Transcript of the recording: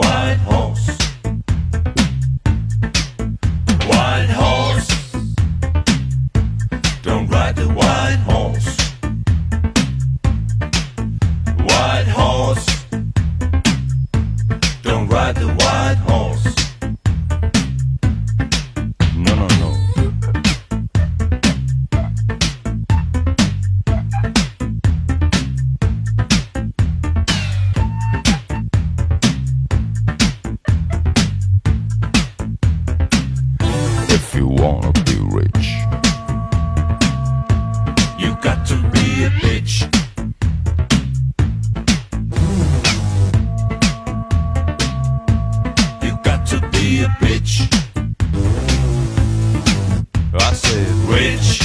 white horse. White horse, don't ride the white horse. I said rich.